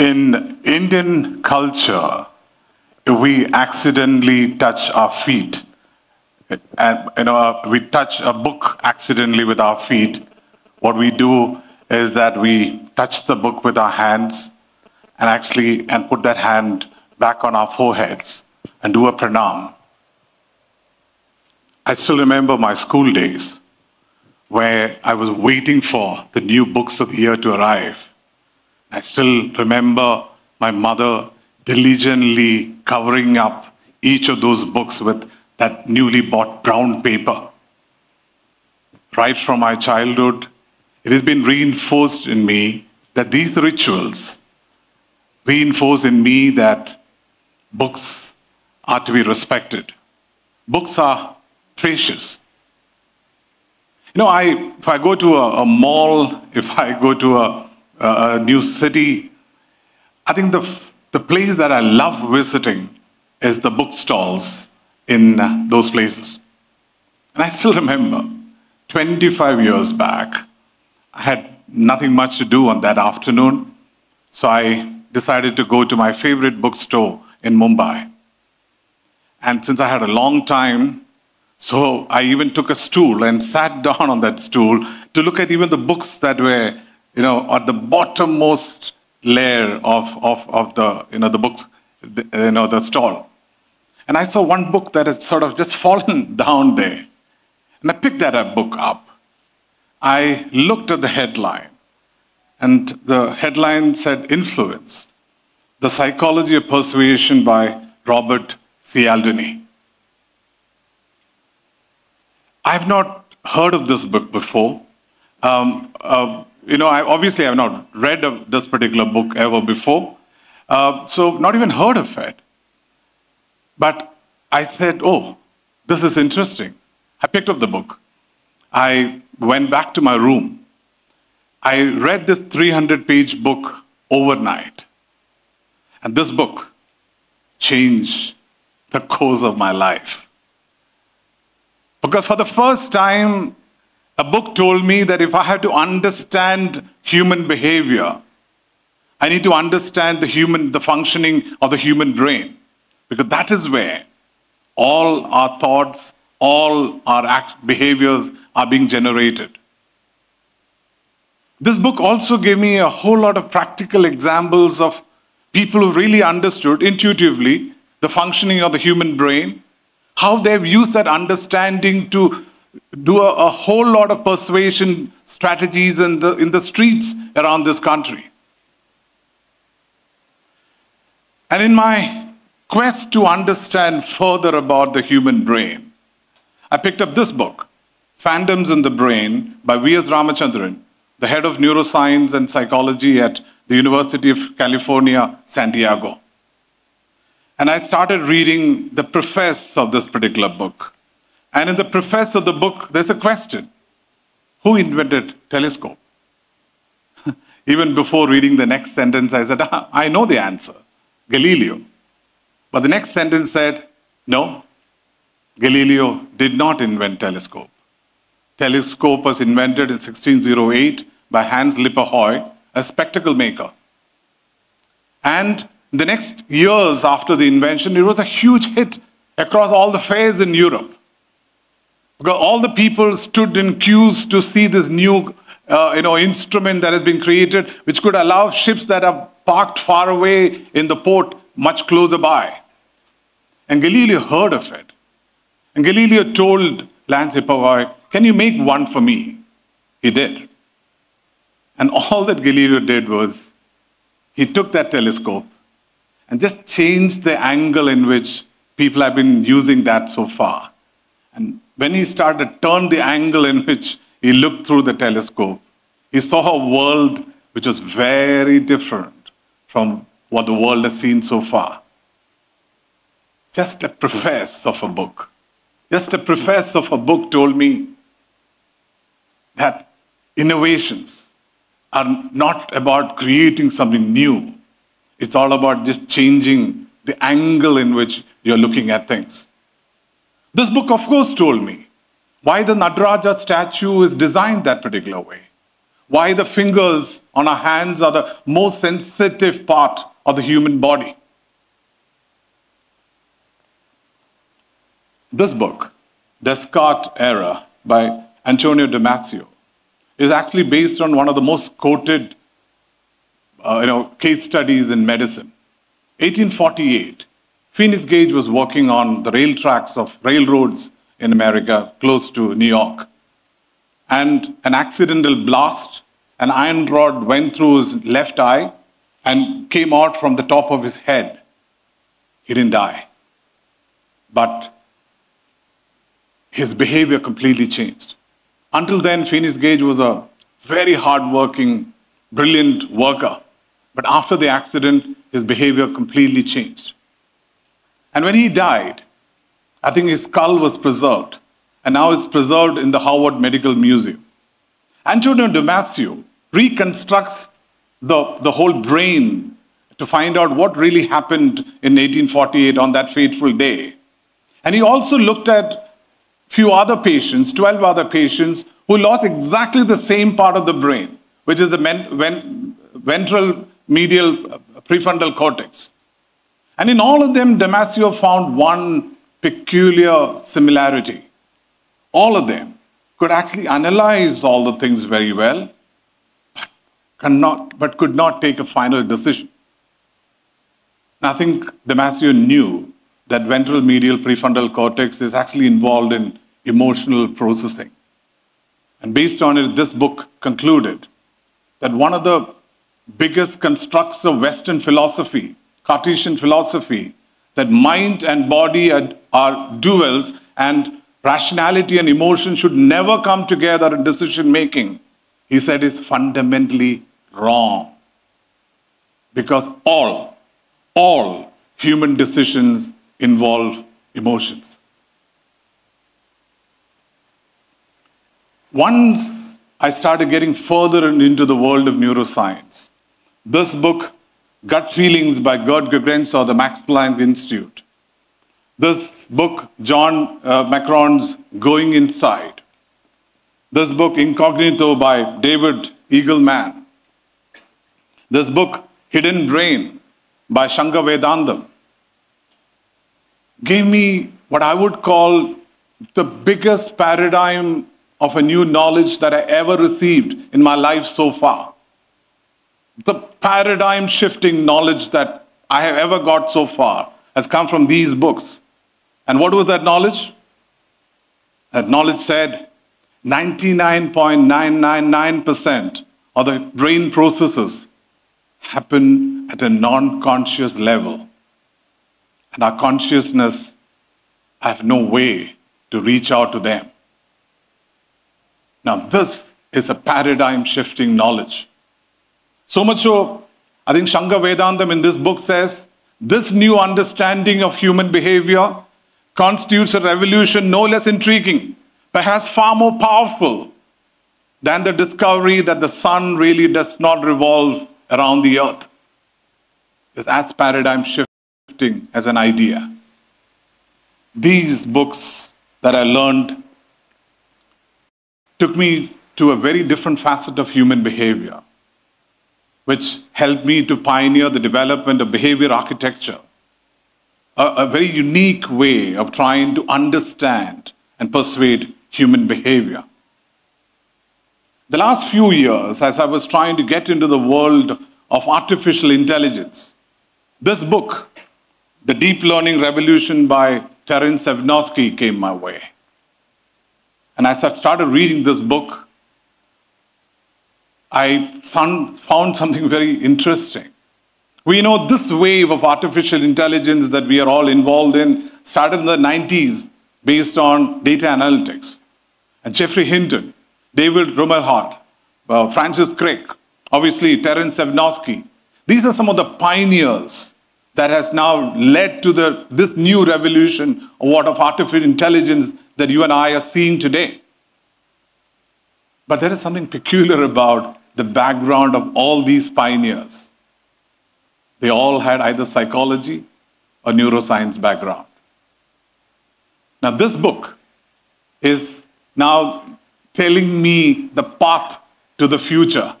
in Indian culture, we accidentally touch our feet, and you know, we touch a book accidentally with our feet, what we do is that we touch the book with our hands and actually and put that hand back on our foreheads and do a pranam. I still remember my school days where I was waiting for the new books of the year to arrive. I still remember my mother diligently covering up each of those books with that newly bought brown paper. Right from my childhood, it has been reinforced in me that these rituals reinforce in me that books are to be respected. Books are precious. You know, I, if I go to a, a mall, if I go to a, a, a new city, I think the, the place that I love visiting is the bookstalls in uh, those places. And I still remember 25 years back, I had nothing much to do on that afternoon, so I decided to go to my favorite bookstore in Mumbai. And since I had a long time, so I even took a stool and sat down on that stool to look at even the books that were, you know, at the bottommost layer of, of, of the, you know, the books, the, you know, the stall. And I saw one book that had sort of just fallen down there. And I picked that book up. I looked at the headline, and the headline said Influence The Psychology of Persuasion by Robert Cialdini. I've not heard of this book before. Um, uh, you know, I, obviously, I've not read of this particular book ever before, uh, so not even heard of it. But I said, oh, this is interesting. I picked up the book. I went back to my room. I read this 300 page book overnight. And this book changed the course of my life. Because for the first time, a book told me that if I have to understand human behavior, I need to understand the human, the functioning of the human brain. Because that is where all our thoughts, all our act, behaviors are being generated. This book also gave me a whole lot of practical examples of people who really understood intuitively the functioning of the human brain, how they've used that understanding to do a, a whole lot of persuasion strategies in the, in the streets around this country. And in my quest to understand further about the human brain, I picked up this book, Phantoms in the Brain by V.S. Ramachandran, the head of neuroscience and psychology at the University of California, San Diego. And I started reading the preface of this particular book. And in the preface of the book, there's a question Who invented telescope? Even before reading the next sentence, I said, ah, I know the answer Galileo. But the next sentence said, No, Galileo did not invent telescope. Telescope was invented in 1608 by Hans Lippershey, a spectacle maker. And the next years after the invention, it was a huge hit across all the fairs in Europe. Because all the people stood in queues to see this new uh, you know, instrument that has been created, which could allow ships that are parked far away in the port much closer by. And Galileo heard of it. And Galileo told Hans Lippershey, Can you make one for me? He did. And all that Galileo did was he took that telescope and just changed the angle in which people have been using that so far. And when he started turn the angle in which he looked through the telescope, he saw a world which was very different from what the world has seen so far. Just a preface of a book. Just a preface of a book told me that innovations are not about creating something new, it's all about just changing the angle in which you're looking at things. This book, of course, told me why the Nataraja statue is designed that particular way, why the fingers on our hands are the most sensitive part of the human body. This book, Descartes Error by Antonio Damasio, is actually based on one of the most quoted uh, you know, case studies in medicine. 1848, Phineas Gage was working on the rail tracks of railroads in America, close to New York. And an accidental blast, an iron rod went through his left eye and came out from the top of his head. He didn't die. But his behavior completely changed. Until then, Phineas Gage was a very hardworking, brilliant worker. But after the accident, his behavior completely changed. And when he died, I think his skull was preserved, and now it's preserved in the Harvard Medical Museum. Antonio Damasio reconstructs the, the whole brain to find out what really happened in 1848 on that fateful day. And he also looked at few other patients, 12 other patients, who lost exactly the same part of the brain, which is the men, ven, ventral medial prefrontal cortex. And in all of them, Damasio found one peculiar similarity. All of them could actually analyze all the things very well, but, cannot, but could not take a final decision. I think Damasio knew that ventral medial prefrontal cortex is actually involved in emotional processing. And based on it, this book concluded that one of the biggest constructs of Western philosophy, Cartesian philosophy, that mind and body are, are duals and rationality and emotion should never come together in decision making, he said is fundamentally wrong. Because all, all human decisions involve emotions. Once I started getting further into the world of neuroscience, this book, Gut Feelings by Gerd Gigerenzer or the Max Planck Institute. This book, John uh, McCrone's Going Inside. This book, Incognito by David Eagleman. This book, Hidden Brain by Shankar Vedantam, gave me what I would call the biggest paradigm of a new knowledge that I ever received in my life so far the paradigm shifting knowledge that I have ever got so far has come from these books. And what was that knowledge? That knowledge said 99.999% of the brain processes happen at a non conscious level. And our consciousness, I have no way to reach out to them. Now, this is a paradigm shifting knowledge. So much so, I think Shankar Vedantam in this book says this new understanding of human behavior constitutes a revolution no less intriguing, perhaps far more powerful than the discovery that the sun really does not revolve around the earth. It's as paradigm shifting as an idea. These books that I learned took me to a very different facet of human behavior which helped me to pioneer the development of behavior architecture, a, a very unique way of trying to understand and persuade human behavior. The last few years, as I was trying to get into the world of artificial intelligence, this book, The Deep Learning Revolution by Terrence Sejnowski, came my way. And as I started reading this book, I found something very interesting. We know this wave of artificial intelligence that we are all involved in started in the 90s based on data analytics. And Geoffrey Hinton, David Rumelhart, uh, Francis Crick, obviously Terrence Sejnowski. These are some of the pioneers that has now led to the, this new revolution of what of artificial intelligence that you and I are seeing today. But there is something peculiar about the background of all these pioneers. They all had either psychology or neuroscience background. Now, this book is now telling me the path to the future.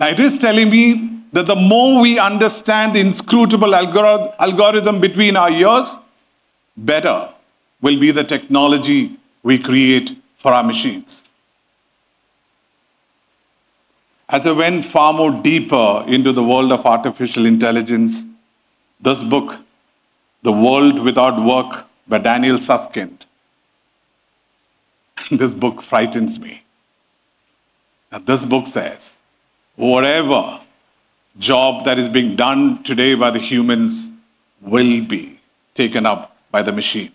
Now, it is telling me that the more we understand the inscrutable algor- algorithm between our ears, better will be the technology we create for our machines. As I went far more deeper into the world of artificial intelligence, this book, The World Without Work by Daniel Susskind, this book frightens me. Now, this book says, whatever job that is being done today by the humans will be taken up by the machine.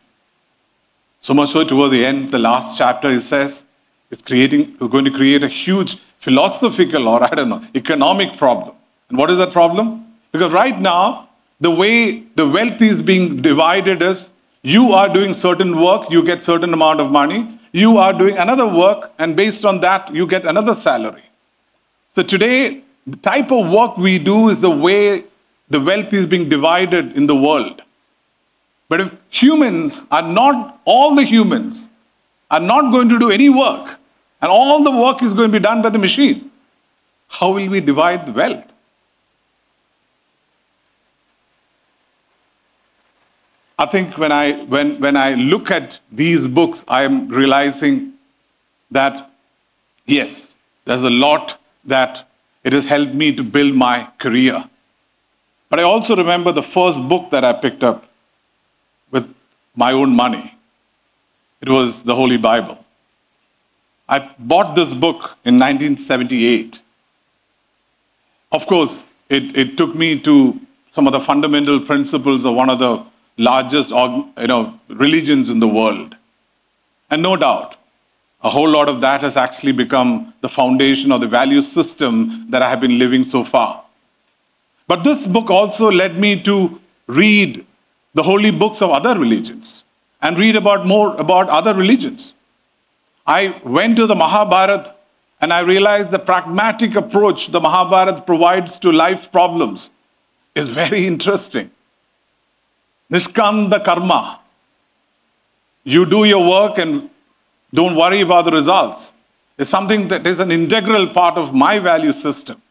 So much so toward the end, the last chapter, it says, it's creating, it's going to create a huge philosophical or I don't know, economic problem. And what is that problem? Because right now, the way the wealth is being divided is you are doing certain work, you get certain amount of money. You are doing another work, and based on that, you get another salary. So today, the type of work we do is the way the wealth is being divided in the world. But if humans are not, all the humans are not going to do any work, and all the work is going to be done by the machine, how will we divide the wealth? I think when I, when, when I look at these books, I am realizing that, yes, there's a lot that it has helped me to build my career. But I also remember the first book that I picked up with my own money. It was the Holy Bible. I bought this book in 1978. Of course, it, it took me to some of the fundamental principles of one of the largest you know, religions in the world. And no doubt, a whole lot of that has actually become the foundation of the value system that I have been living so far. But this book also led me to read the holy books of other religions and read about more about other religions. I went to the Mahabharata and I realized the pragmatic approach the Mahabharata provides to life problems is very interesting. Nishkama karma. You do your work and don't worry about the results. It's something that is an integral part of my value system.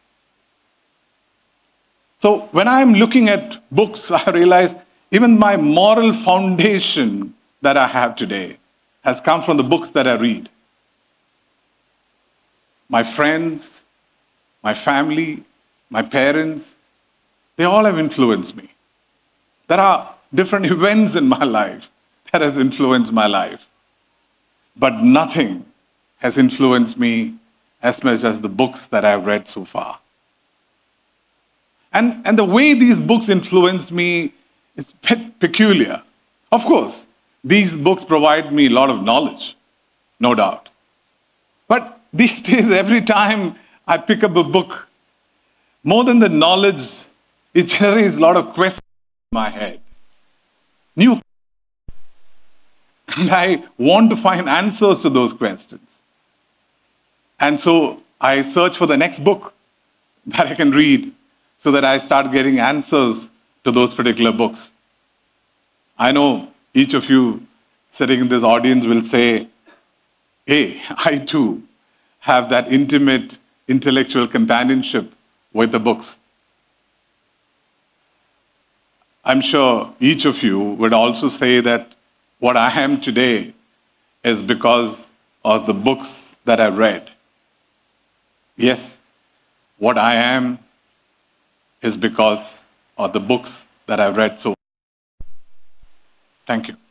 So when I'm looking at books, I realize even my moral foundation that I have today has come from the books that I read. My friends, my family, my parents, they all have influenced me. There are different events in my life that has influenced my life. But nothing has influenced me as much as the books that I've read so far. And, and the way these books influence me is peculiar. Of course, these books provide me a lot of knowledge, no doubt. But these days, every time I pick up a book, more than the knowledge, it generates a lot of questions in my head new. And I want to find answers to those questions. And so I search for the next book that I can read so that I start getting answers to those particular books. I know each of you sitting in this audience will say, Hey, I too have that intimate intellectual companionship with the books. I'm sure each of you would also say that what I am today is because of the books that I've read. Yes, what I am is because of the books that I've read so. Thank you.